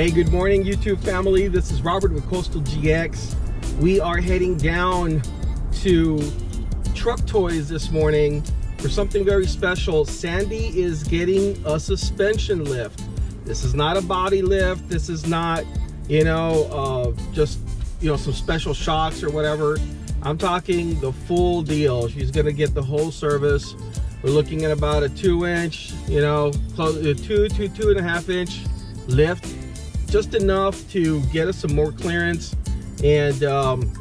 Hey, good morning, YouTube family. This is Robert with Coastal GX. We are heading down to Truck Toyz this morning for something very special. Sandy is getting a suspension lift. This is not a body lift. This is not, you know, uh, just, you know, some special shocks or whatever. I'm talking the full deal. She's gonna get the whole service. We're looking at about a two inch, you know, close, a two, two, two and a half inch lift. Just enough to get us some more clearance and um,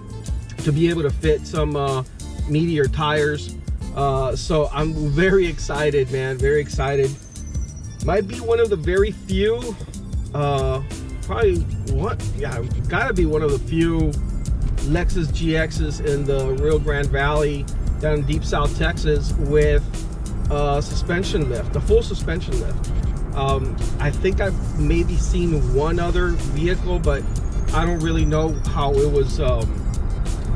to be able to fit some uh, meatier tires. Uh, so I'm very excited, man, very excited. Might be one of the very few, uh, probably what, yeah, gotta be one of the few Lexus GXs in the Rio Grande Valley down in deep South Texas with a suspension lift, a full suspension lift. Um, I think I've maybe seen one other vehicle, but I don't really know how it was um,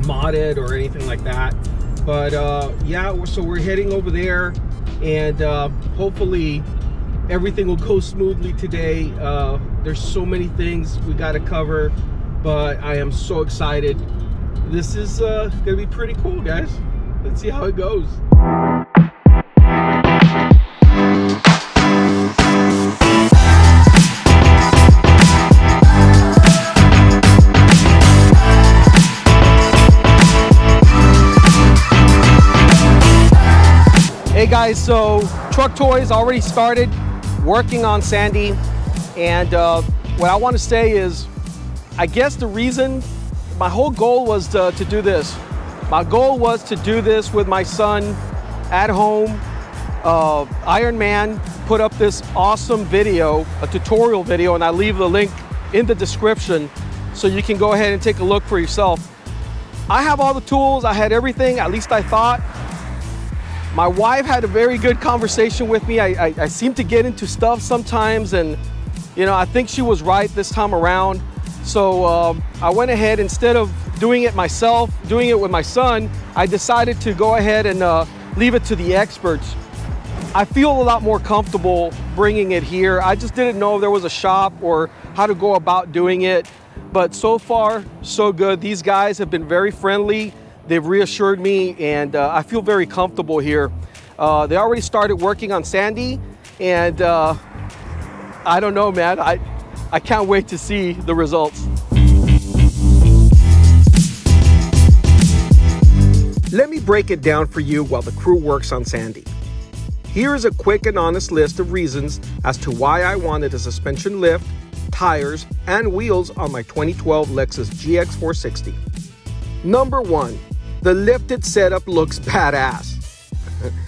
modded or anything like that. But uh, yeah, so we're heading over there and uh, hopefully everything will go smoothly today. Uh, there's so many things we got to cover, but I am so excited. This is uh, gonna be pretty cool, guys. Let's see how it goes. Guys, so Truck Toyz already started working on Sandy. And uh, what I want to say is, I guess the reason, my whole goal was to, to do this. My goal was to do this with my son at home. Uh, Ironman put up this awesome video, a tutorial video, and I leave the link in the description so you can go ahead and take a look for yourself. I have all the tools, I had everything, at least I thought. My wife had a very good conversation with me. I, I, I seem to get into stuff sometimes and you know, I think she was right this time around. So um, I went ahead, instead of doing it myself, doing it with my son, I decided to go ahead and uh, leave it to the experts. I feel a lot more comfortable bringing it here. I just didn't know if there was a shop or how to go about doing it. But so far, so good. These guys have been very friendly. They've reassured me and uh, I feel very comfortable here. Uh, they already started working on Sandy and uh, I don't know, man. I, I can't wait to see the results. Let me break it down for you while the crew works on Sandy. Here is a quick and honest list of reasons as to why I wanted a suspension lift, tires, and wheels on my 2012 Lexus GX460. Number one, the lifted setup looks badass.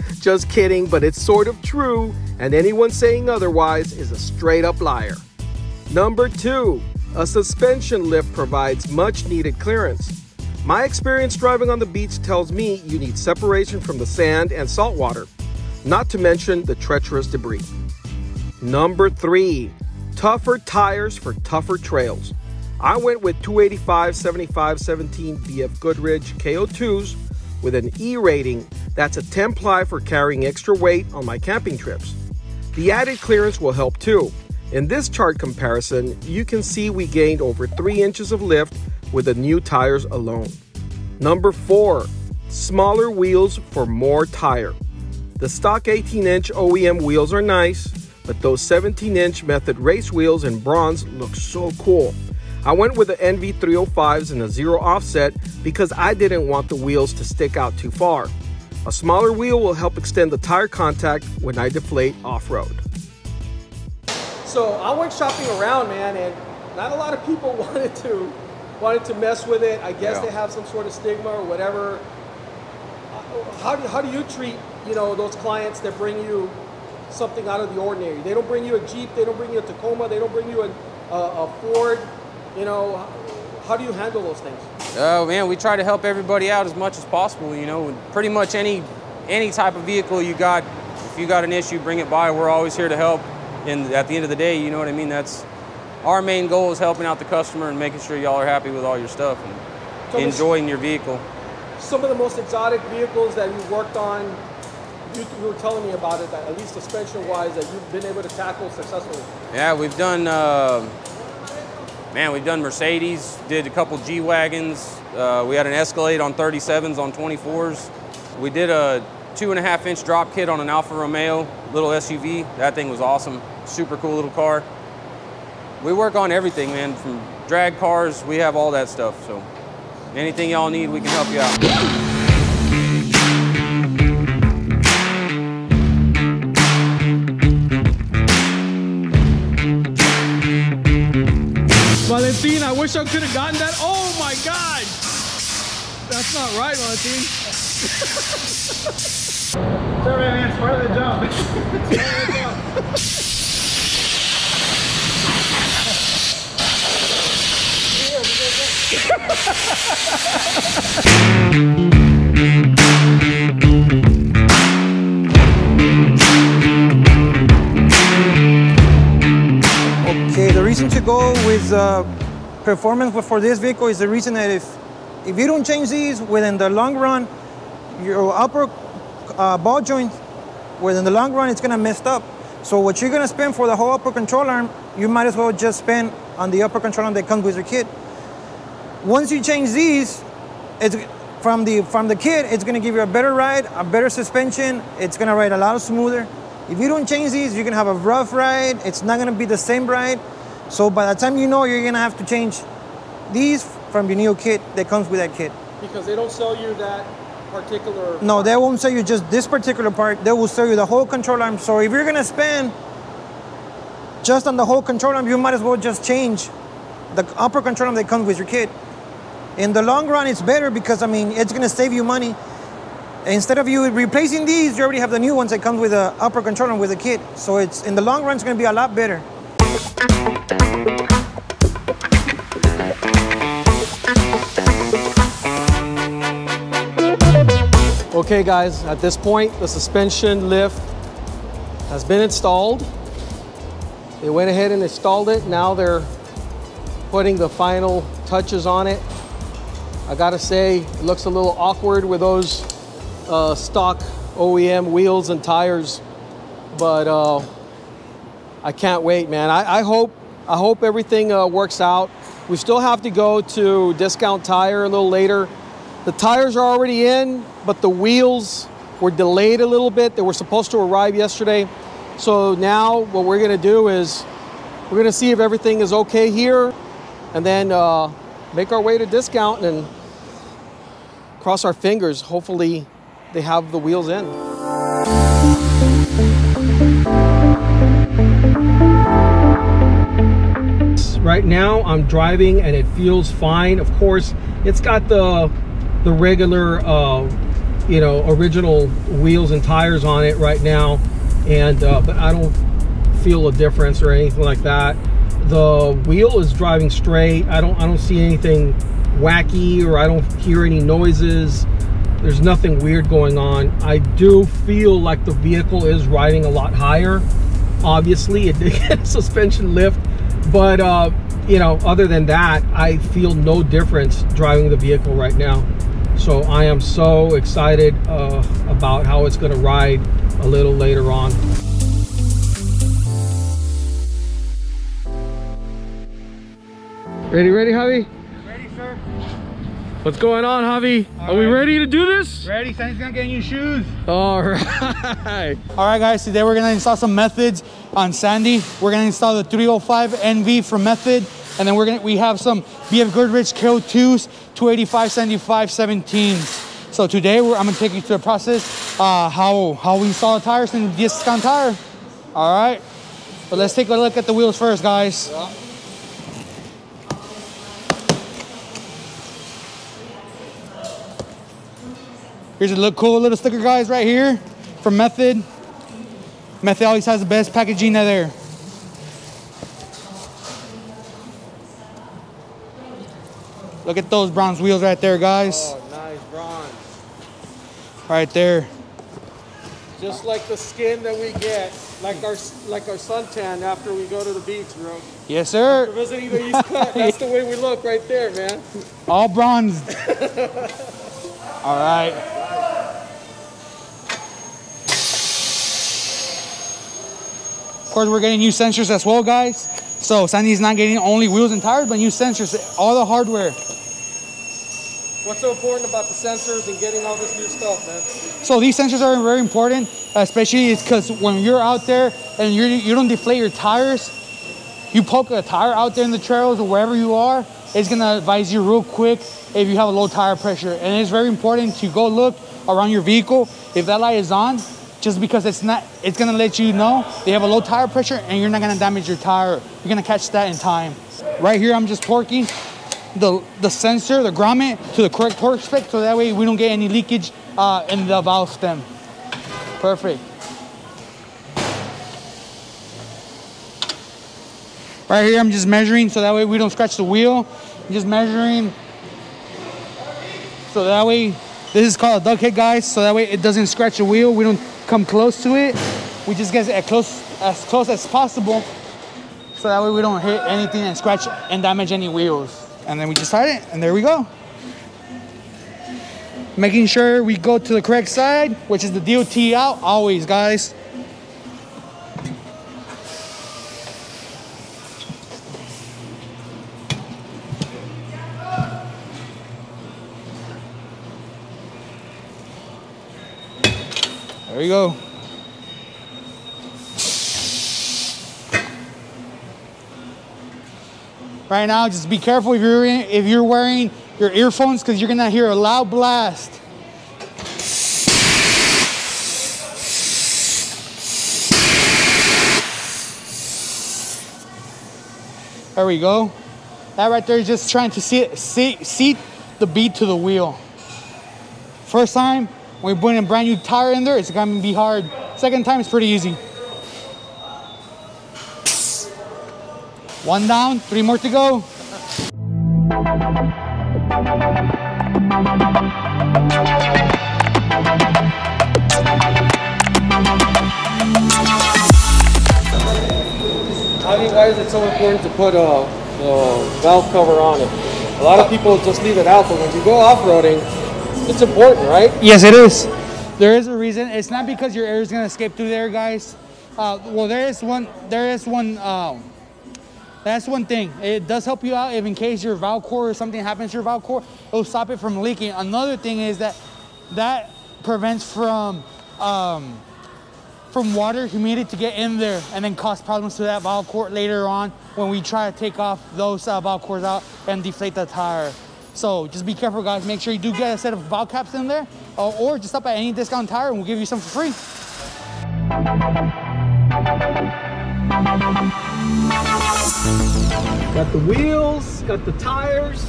Just kidding, but it's sort of true, and anyone saying otherwise is a straight up liar. Number two, a suspension lift provides much needed clearance. My experience driving on the beach tells me you need separation from the sand and salt water, not to mention the treacherous debris. Number three, tougher tires for tougher trails. I went with 285 75 17 BF Goodrich KO2s with an E rating that's a 10 ply for carrying extra weight on my camping trips. The added clearance will help too. In this chart comparison, you can see we gained over 3 inches of lift with the new tires alone. Number 4. Smaller wheels for more tire. The stock 18 inch OEM wheels are nice, but those 17 inch Method race wheels in bronze look so cool. I went with the NV305s and a zero offset because I didn't want the wheels to stick out too far. A smaller wheel will help extend the tire contact when I deflate off-road. So I went shopping around, man, and not a lot of people wanted to wanted to mess with it. I guess yeah. they have some sort of stigma or whatever. Uh, how do, how do you treat, you know, those clients that bring you something out of the ordinary? They don't bring you a Jeep, they don't bring you a Tacoma, they don't bring you a, a, a Ford, you know, how do you handle those things? Oh man, we try to help everybody out as much as possible. You know, pretty much any any type of vehicle you got, if you got an issue, bring it by. We're always here to help. And at the end of the day, you know what I mean. That's our main goal is helping out the customer and making sure y'all are happy with all your stuff and so enjoying your vehicle. Some of the most exotic vehicles that you've worked on, you, you, were telling me about it, that at least suspension-wise, that you've been able to tackle successfully. Yeah, we've done. Uh, man, we've done Mercedes, did a couple G wagons. Uh, we had an Escalade on 37s on 24s. We did a two and a half inch drop kit on an Alfa Romeo little SUV. That thing was awesome. Super cool little car. We work on everything, man. From drag cars, we have all that stuff. So anything y'all need, we can help you out. Wish I could have gotten that. Oh my God. That's not right, Valentin. Sorry, man, it's part of the job. it's part of the job. Okay, performance for this vehicle is the reason that if if you don't change these within the long run, your upper uh, ball joint, within the long run, it's gonna mess up. So what you're gonna spend for the whole upper control arm, you might as well just spend on the upper control arm that comes with your kit. Once you change these, it's from the from the kit, it's gonna give you a better ride, a better suspension. It's gonna ride a lot smoother. If you don't change these, you're gonna have a rough ride. It's not gonna be the same ride. So by the time you know, you're gonna have to change these from your new kit that comes with that kit. Because they don't sell you that particular. No, they won't sell you just this particular part. They will sell you the whole control arm. So if you're gonna spend just on the whole control arm, you might as well just change the upper control arm that comes with your kit. In the long run, it's better because I mean it's gonna save you money. Instead of you replacing these, you already have the new ones that comes with the upper control arm with the kit. So it's in the long run, it's gonna be a lot better. Okay guys, at this point, the suspension lift has been installed. They went ahead and installed it. Now they're putting the final touches on it. I gotta say, it looks a little awkward with those uh, stock OEM wheels and tires, but uh, I can't wait, man. I, I hope I hope everything uh, works out. We still have to go to Discount Tire a little later. The tires are already in, but the wheels were delayed a little bit. They were supposed to arrive yesterday. So now what we're gonna do is we're gonna see if everything is okay here and then uh, make our way to Discount and cross our fingers. Hopefully they have the wheels in. Right now I'm driving and it feels fine. Of course, it's got the the regular uh, you know original wheels and tires on it right now and uh, but I don't feel a difference or anything like that. The wheel is driving straight. I don't I don't see anything wacky or I don't hear any noises. There's nothing weird going on. I do feel like the vehicle is riding a lot higher. Obviously, it did get a suspension lift, but uh, you know, other than that, I feel no difference driving the vehicle right now. So I am so excited uh, about how it's going to ride a little later on. Ready, ready, Javi? Ready, sir? What's going on, Javi? Are we ready to do this? Ready? Sandy's gonna get new shoes. All right. All right, guys. Today we're gonna install some methods on Sandy. We're gonna install the 305 NV from Method, and then we're gonna we have some BF Goodrich KO2s, 285 75 17s. So today we're, I'm gonna take you through the process, uh, how how we install the tires in discount tire. All right. But let's take a look at the wheels first, guys. Here's a look cool little sticker, guys, right here from Method. Method always has the best packaging out there. Look at those bronze wheels right there, guys. Oh, nice bronze. Right there. Just like the skin that we get, like our like our suntan after we go to the beach, bro. Yes, sir. Visiting the East Cut, that's the way we look right there, man. All bronzed. All right. Course, we're getting new sensors as well, guys. So Sandy's not getting only wheels and tires, but new sensors, all the hardware. What's so important about the sensors and getting all this new stuff, man? So these sensors are very important, especially because when you're out there and you're, you don't deflate your tires, you poke a tire out there in the trails or wherever you are, it's gonna advise you real quick if you have a low tire pressure. And it's very important to go look around your vehicle. If that light is on, just because it's not, it's gonna let you know they have a low tire pressure and you're not gonna damage your tire. You're gonna catch that in time. Right here, I'm just torquing the, the sensor, the grommet, to the correct torque spec, so that way we don't get any leakage uh, in the valve stem. Perfect. Right here, I'm just measuring, so that way we don't scratch the wheel. I'm just measuring, so that way, this is called a duck head, guys, so that way it doesn't scratch the wheel. We don't come close to it. We just get as close as close as possible, so that way we don't hit anything and scratch and damage any wheels and then we just start it and there we go making sure we go to the correct side which is the DOT out always guys we go right now. Just be careful if you're in, if you're wearing your earphones because you're gonna hear a loud blast. There we go. That right there is just trying to see, see, seat the bead to the wheel. First time, when we put a brand new tire in there, it's gonna be hard. Second time, it's pretty easy. One down, three more to go. I mean, why is it so important to put a, a valve cover on it? A lot of people just leave it out, but when you go off-roading, it's important, right? Yes, it is. There is a reason. It's not because your air is gonna escape through there, guys. Uh, well, there is one. There is one. Uh, that's one thing. It does help you out if in case your valve core or something happens to your valve core, it'll stop it from leaking. Another thing is that that prevents from um, from water, humidity to get in there and then cause problems to that valve core later on when we try to take off those uh, valve cores out and deflate the tire. So just be careful guys, make sure you do get a set of valve caps in there or, just stop at any discount tire and we'll give you some for free. Got the wheels, got the tires.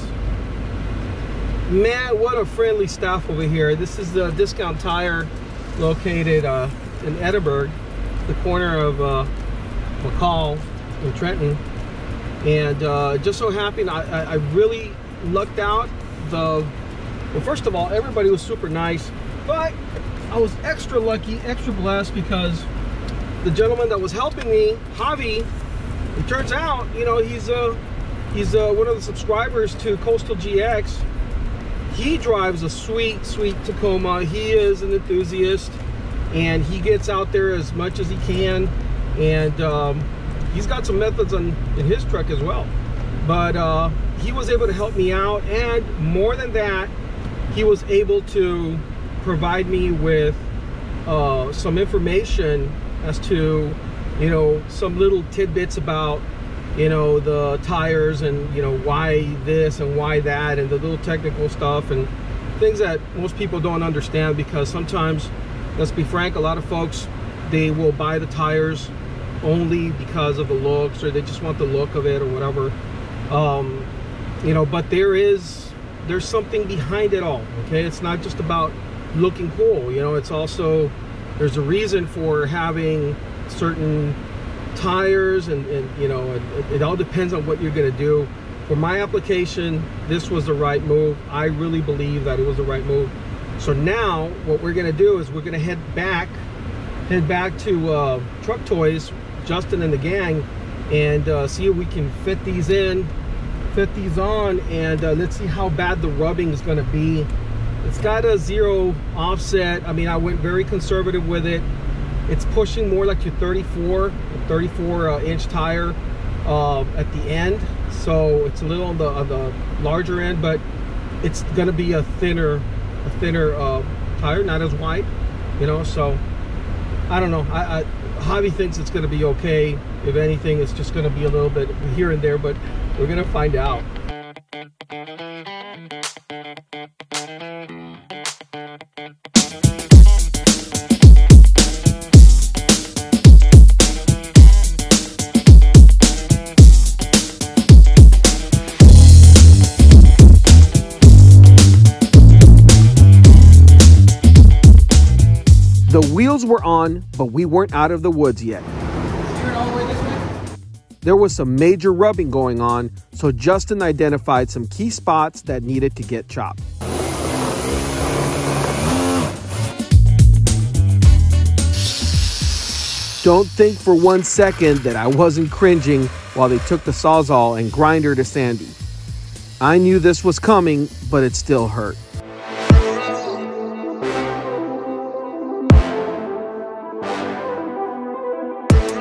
Man, what a friendly staff over here. This is the Discount Tire located uh, in Edinburg, the corner of uh, McColl and Trenton. And uh, just so happened, I, I really lucked out. The Well, first of all, everybody was super nice, but I was extra lucky, extra blessed because the gentleman that was helping me, Javi, it turns out, you know, he's a he's uh, one of the subscribers to Coastal GX. He drives a sweet, sweet Tacoma. He is an enthusiast, and he gets out there as much as he can. And um, he's got some methods on in his truck as well. But uh, he was able to help me out, and more than that, he was able to provide me with uh, some information as to you know some little tidbits about you know the tires and you know why this and why that and the little technical stuff and things that most people don't understand because sometimes let's be frank a lot of folks they will buy the tires only because of the looks or they just want the look of it or whatever. Um, you know but there is there's something behind it all okay? It's not just about looking cool you know? It's also there's a reason for having certain tires and, and you know it, it, all depends on what you're going to do. For my application this was the right move. I really believe that it was the right move. So now what we're going to do is we're going to head back head back to uh, truck toyz justin and the gang and uh, see if we can fit these in fit these on and uh, let's see how bad the rubbing is going to be it's got a zero offset i mean i went very conservative with it it's pushing more like your 34 34 uh, inch tire um, at the end, so it's a little on the on the larger end, but it's gonna be a thinner, a thinner uh, tire, not as wide, you know. So I don't know. I, I Javi thinks it's gonna be okay. If anything, it's just gonna be a little bit here and there, but we're gonna find out. The wheels were on, but we weren't out of the woods yet. There was some major rubbing going on, so Justin identified some key spots that needed to get chopped. Don't think for one second that I wasn't cringing while they took the sawzall and grinder to Sandy. I knew this was coming, but it still hurt.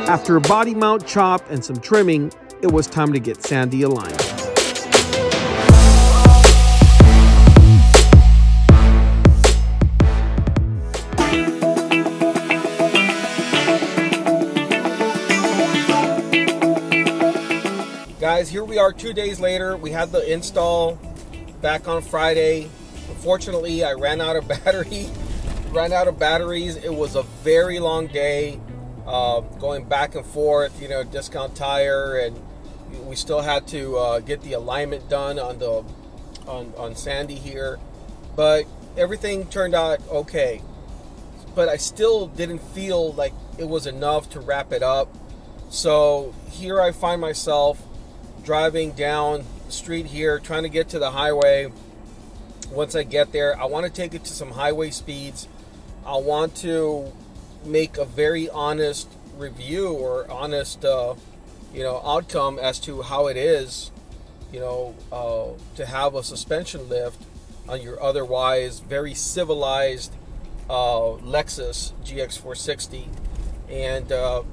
After a body mount chop and some trimming, it was time to get Sandy aligned. Guys, here we are two days later. We had the install back on Friday. Unfortunately, I ran out of battery, ran out of batteries. It was a very long day uh, going back and forth, you know, discount tire, and we still had to uh, get the alignment done on the on, on Sandy here, but everything turned out okay. But I still didn't feel like it was enough to wrap it up. So here I find myself driving down the street here, trying to get to the highway. Once I get there, I want to take it to some highway speeds. I want to make a very honest review or honest, uh, you know, outcome as to how it is, you know, uh, to have a suspension lift on your otherwise very civilized uh, Lexus GX460, and uh,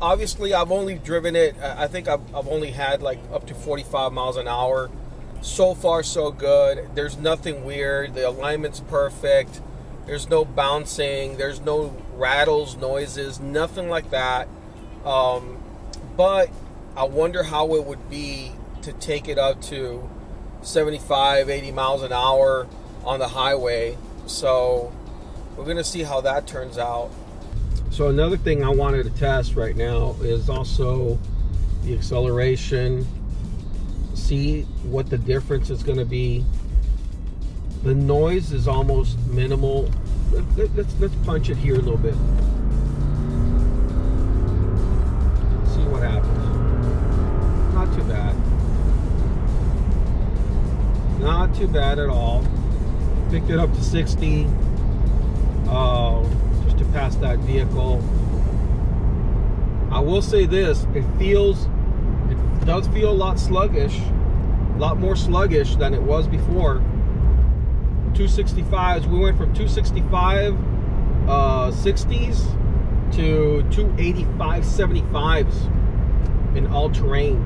obviously I've only driven it. I think I've, I've only had like up to 45 miles an hour. So far, so good. There's nothing weird. The alignment's perfect. There's no bouncing. There's no rattles, noises, nothing like that. Um, but I wonder how it would be to take it up to 75, 80 miles an hour on the highway. So we're going to see how that turns out. So another thing I wanted to test right now is also the acceleration. See what the difference is going to be the noise is almost minimal. Let, let, let's let's punch it here a little bit. See what happens. Not too bad. Not too bad at all. Picked it up to 60 uh, just to pass that vehicle. I will say this, it feels, it does feel a lot sluggish, a lot more sluggish than it was before. 265s. We went from 265 uh, 60s to 285 75s in all terrain.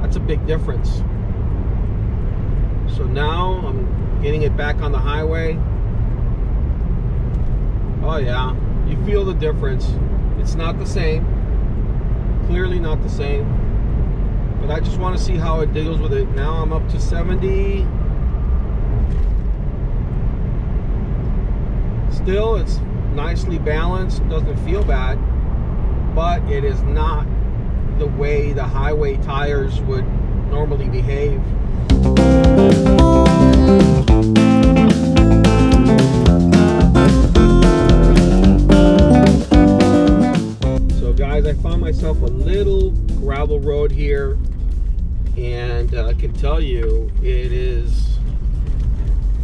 That's a big difference. So now I'm getting it back on the highway. Oh yeah, you feel the difference. It's not the same. Clearly not the same. But I just want to see how it deals with it. Now I'm up to 70. Still it's nicely balanced doesn't feel bad but it is not the way the highway tires would normally behave. So guys I found myself a little gravel road here and uh, I can tell you it is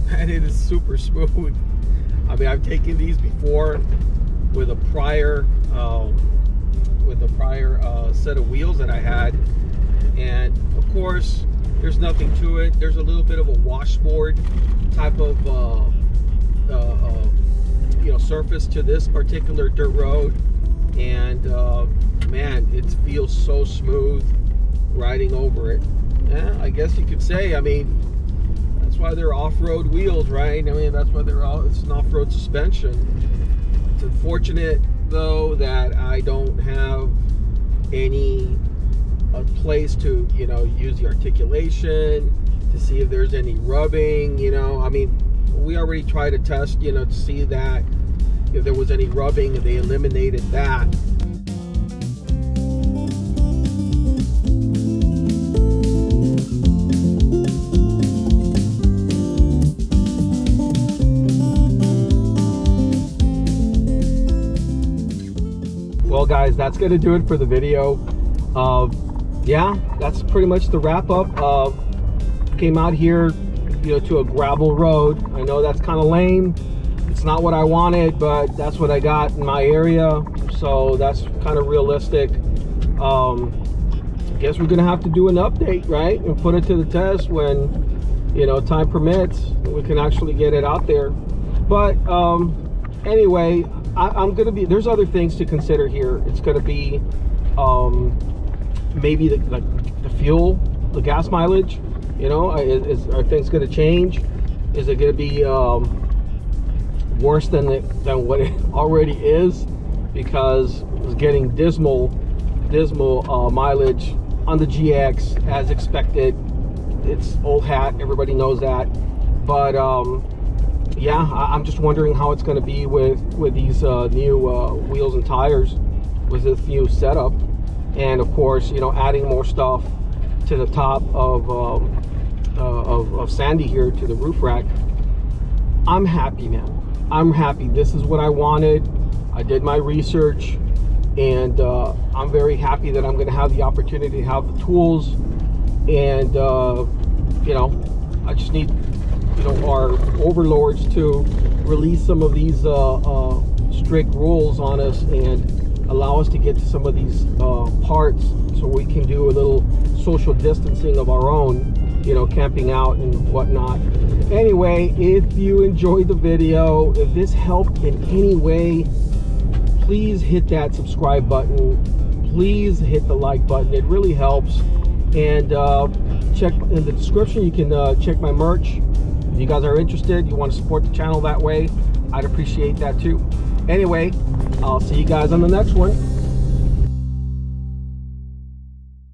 and it is super smooth I mean, I've taken these before with a prior um, with a prior uh, set of wheels that I had, and of course, there's nothing to it. There's a little bit of a washboard type of uh, uh, uh you know surface to this particular dirt road, and uh, man, it feels so smooth. riding over it. Yeah, I guess you could say. I mean, why they're off-road wheels, right? I mean, that's why they're all. It's an off-road suspension. It's unfortunate though that I don't have any a place to you know use the articulation to see if there's any rubbing. You know, I mean, we already tried to test, you know, to see that if there was any rubbing, and they eliminated that. Guys, that's going to do it for the video. Uh, yeah, that's pretty much the wrap up. Uh, came out here, you know, to a gravel road. I know that's kind of lame. It's not what I wanted, but that's what I got in my area. So that's kind of realistic. Um, I guess we're gonna have to do an update, right? And put it to the test when, you know, time permits. We can actually get it out there. But um, anyway, I, am gonna be. There's other things to consider here. It's gonna be um, maybe the, the, the fuel, the gas mileage. You know, is, is are things gonna change? Is it gonna be um, worse than than what it already is? Because it's getting dismal, dismal uh, mileage on the GX as expected. It's old hat. Everybody knows that. But um, yeah, I, am just wondering how it's going to be with with these uh, new uh, wheels and tires with this new setup, and of course, you know, adding more stuff to the top of um, uh, of, of Sandy here to the roof rack. I'm happy, man. I'm happy. This is what I wanted. I did my research, and uh, I'm very happy that I'm going to have the opportunity to have the tools, and uh, you know, I just need you know our overlords to release some of these uh, uh, strict rules on us and allow us to get to some of these uh, parts so we can do a little social distancing of our own you know camping out and whatnot. Anyway if you enjoyed the video if this helped in any way please hit that subscribe button. Please hit the like button. It really helps. And uh, check in the description you can uh, check my merch you guys are interested, you want to support the channel that way, I'd appreciate that too. Anyway, I'll see you guys on the next one.